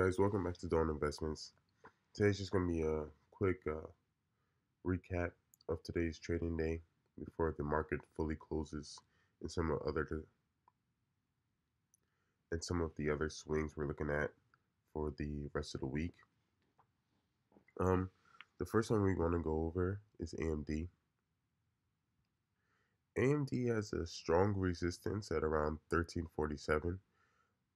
guys, welcome back to Don Investments. Today's just going to be a quick uh, recap of today's trading day before the market fully closes and some other and some of the other swings we're looking at for the rest of the week. Um, the first one we want to go over is AMD. AMD has a strong resistance at around 1347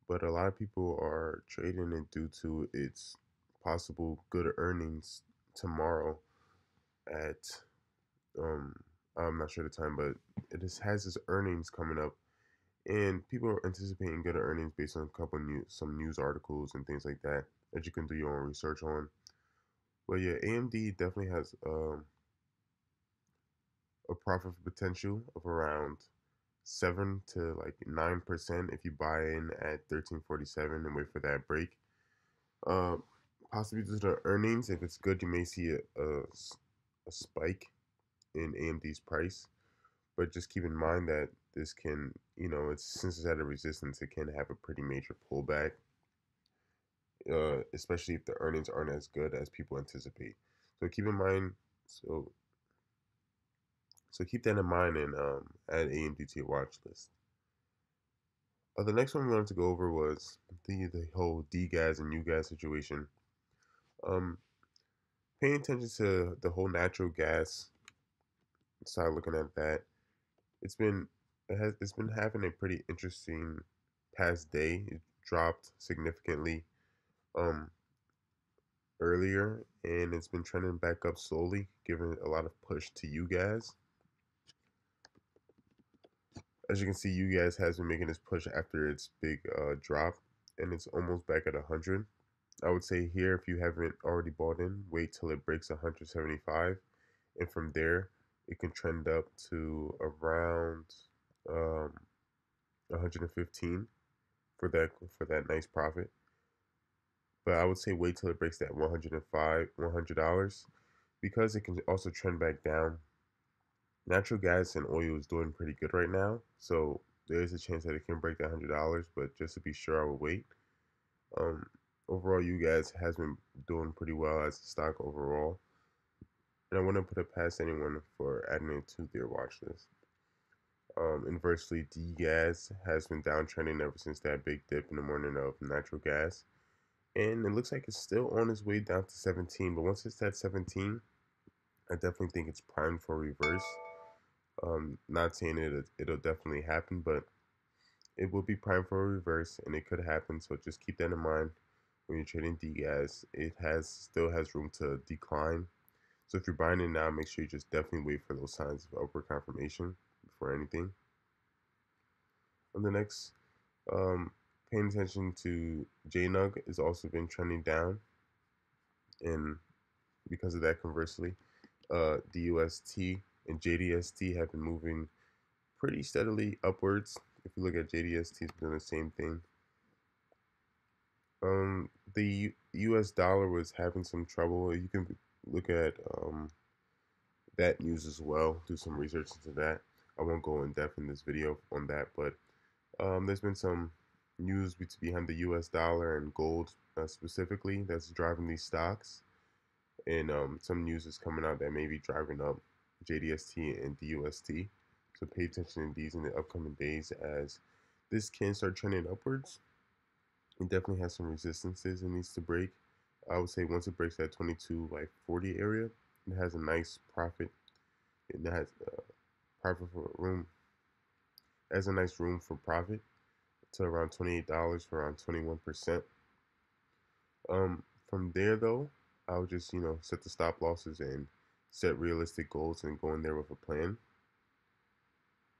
but a lot of people are trading it due to its possible good earnings tomorrow at um I'm not sure the time, but it just has its earnings coming up, and people are anticipating good earnings based on a couple news, some news articles and things like that that you can do your own research on. But yeah, AMD definitely has um, a profit potential of around seven to like nine percent if you buy in at thirteen forty seven and wait for that break. Uh, possibly to the earnings, if it's good, you may see a, a, a spike in AMD's price. But just keep in mind that this can, you know, it's since it's at a resistance, it can have a pretty major pullback. Uh, especially if the earnings aren't as good as people anticipate. So keep in mind. So so keep that in mind and um, add AMD to your watch list. Uh, the next one we wanted to go over was the the whole DGAS and UGAS situation. Um, paying attention to the whole natural gas side, looking at that. It's been it has it's been having a pretty interesting past day. It dropped significantly um earlier and it's been trending back up slowly, giving a lot of push to UGAS as you can see, UGAS has been making this push after its big uh, drop, and it's almost back at 100. I would say here, if you haven't already bought in, wait till it breaks 175, and from there, it can trend up to around um, 115 for that for that nice profit. But I would say wait till it breaks that 105 $100 because it can also trend back down natural gas and oil is doing pretty good right now, so there is a chance that it can break that hundred dollars. But just to be sure, I will wait. Um, overall, guys has been doing pretty well as a stock overall, and I wouldn't put it past anyone for adding it to their watch list. Um, inversely, DGAS has been downtrending ever since that big dip in the morning of natural gas. And it looks like it's still on its way down to 17. But once it's at 17, I definitely think it's primed for reverse. Um, not saying it it'll definitely happen, but it will be prime for a reverse, and it could happen. So just keep that in mind when you're trading DGAS. It has still has room to decline. So if you're buying it now, make sure you just definitely wait for those signs of upward confirmation before anything. On the next, um, paying attention to JNUG has also been trending down, and because of that, conversely, uh, DUST and JDST have been moving pretty steadily upwards. If you look at JDST, it's been the same thing. Um, the U.S. dollar was having some trouble. You can look at um, that news as well. Do some research into that. I won't go in depth in this video on that, but um, there's been some news behind the U.S. dollar and gold uh, specifically that's driving these stocks, and um, some news is coming out that may be driving up JDST and DUST. So pay attention to these in the upcoming days as this can start trending upwards. It definitely has some resistances it needs to break. I would say once it breaks that 22 like 40 area, it has a nice profit. It has uh, profit for room. It has a nice room for profit to around $28 for around 21%. Um, from there though, I would just you know set the stop losses and set realistic goals and go in there with a plan.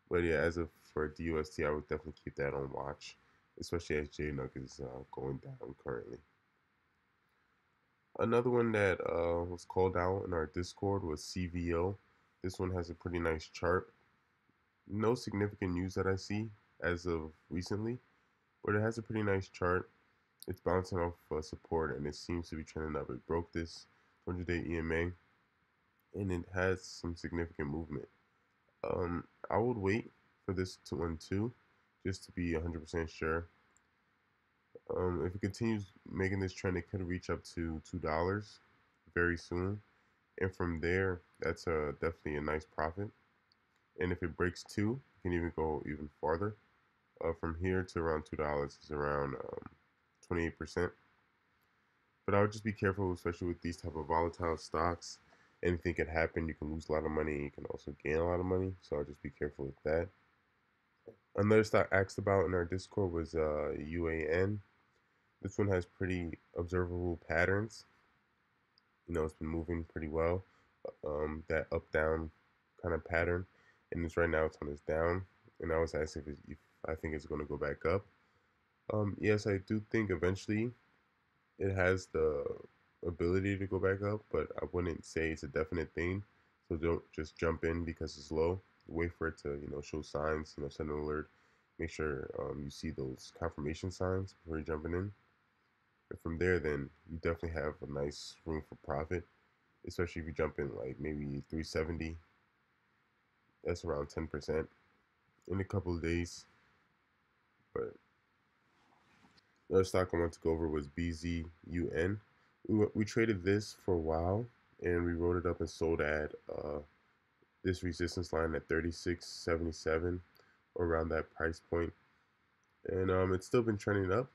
But yeah, as of for DUST, I would definitely keep that on watch, especially as JNUG is uh, going down currently. Another one that uh, was called out in our Discord was CVO. This one has a pretty nice chart. No significant news that I see as of recently, but it has a pretty nice chart. It's bouncing off uh, support and it seems to be trending up. It broke this 100 day EMA and it has some significant movement. Um, I would wait for this to one two, just to be 100% sure. Um, if it continues making this trend, it could reach up to two dollars very soon, and from there, that's a definitely a nice profit. And if it breaks two, it can even go even farther. Uh, from here to around two dollars is around um, 28%. But I would just be careful, especially with these type of volatile stocks. Anything can happen. You can lose a lot of money. You can also gain a lot of money. So just be careful with that. Another stock asked about in our Discord was uh, UAN. This one has pretty observable patterns. You know, it's been moving pretty well. Um, that up down kind of pattern, and it's right now it's on its down. And I was asking if, if I think it's going to go back up. Um, yes, I do think eventually it has the ability to go back up, but I wouldn't say it's a definite thing. So don't just jump in because it's low. Wait for it to, you know, show signs, you know, send an alert. Make sure um, you see those confirmation signs before you're jumping in. And from there, then you definitely have a nice room for profit, especially if you jump in like maybe 370. That's around 10% in a couple of days. But Another stock I want to go over was BZUN. We, we traded this for a while and we wrote it up and sold at uh, this resistance line at 36.77 around that price point. And um, it's still been trending up.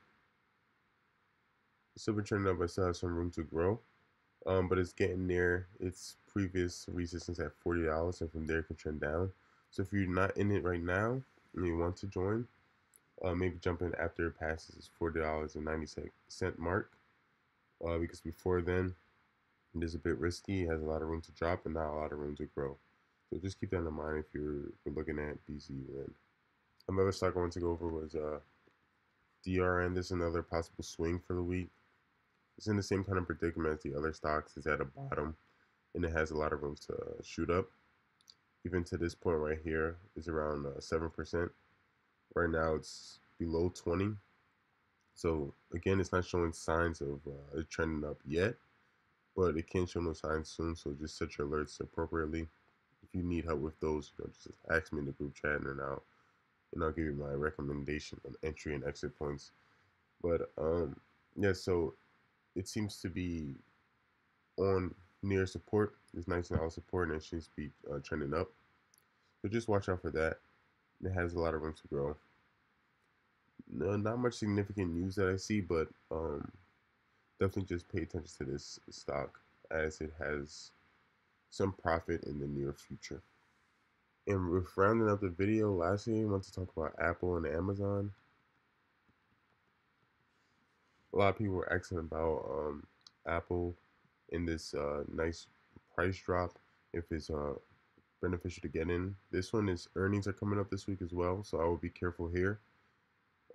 It's still been trending up, but still have some room to grow. Um, but it's getting near its previous resistance at $40 and from there it can trend down. So if you're not in it right now and you want to join, uh, maybe jump in after it passes $40.90 mark uh, because before then it is a bit risky. It has a lot of room to drop and not a lot of room to grow. So just keep that in mind if you're, looking at BZUN. Another stock I want to go over was uh, DRN. This is another possible swing for the week. It's in the same kind of predicament as the other stocks. It's at a bottom and it has a lot of room to shoot up. Even to this point right here is around uh, 7%. Right now it's below 20. So again, it's not showing signs of uh, trending up yet, but it can show no signs soon. So just set your alerts appropriately. If you need help with those, you know, just ask me in the group chat, and I'll, and I'll give you my recommendation on entry and exit points. But um, yeah, so it seems to be on near support. It's nice and out support, and it seems to be uh, trending up. So just watch out for that. It has a lot of room to grow. No, not much significant news that I see, but um, definitely just pay attention to this stock as it has some profit in the near future. And with rounding up the video, lastly, I want to talk about Apple and Amazon. A lot of people were asking about um, Apple in this uh, nice price drop, if it's uh, beneficial to get in. This one is earnings are coming up this week as well, so I will be careful here.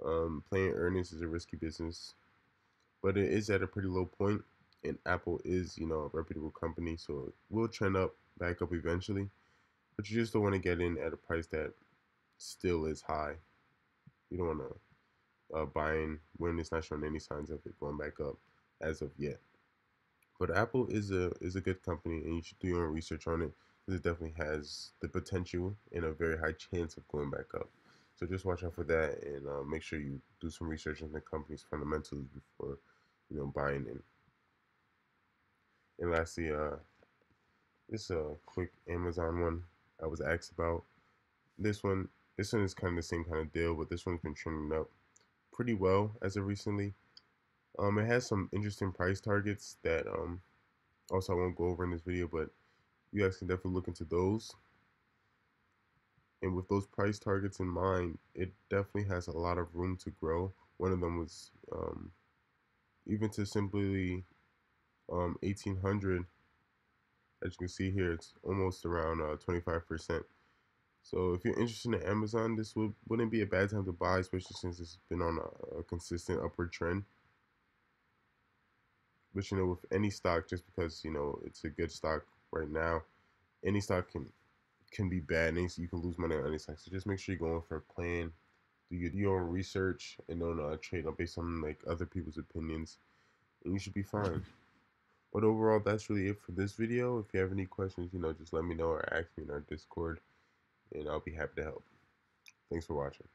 Um, playing earnings is a risky business, but it is at a pretty low point, and Apple is you know a reputable company, so it will trend up back up eventually. But you just don't want to get in at a price that still is high. You don't want to uh, buy in when it's not showing any signs of it going back up as of yet. But Apple is a is a good company, and you should do your own research on it it definitely has the potential and a very high chance of going back up. So just watch out for that and uh, make sure you do some research on the company's fundamentals before you know buying in. And lastly, uh, this a uh, quick Amazon one I was asked about. This one, this one is kind of the same kind of deal, but this one's been trending up pretty well as of recently. Um, it has some interesting price targets that um, also I won't go over in this video, but you guys can definitely look into those. And with those price targets in mind, it definitely has a lot of room to grow. One of them was um, even to simply um, 1800. As you can see here, it's almost around uh, 25%. So if you're interested in Amazon, this would, wouldn't be a bad time to buy, especially since it's been on a, a consistent upward trend. But you know, with any stock, just because you know it's a good stock right now, any stock can can be bad. Any, you can lose money on any stock. So just make sure you're going for a plan. Do your, own research and don't uh, trade on based on like other people's opinions, and you should be fine. But overall, that's really it for this video. If you have any questions, you know, just let me know or ask me in our Discord, and I'll be happy to help. Thanks for watching.